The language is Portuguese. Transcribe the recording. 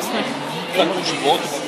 ti da je ono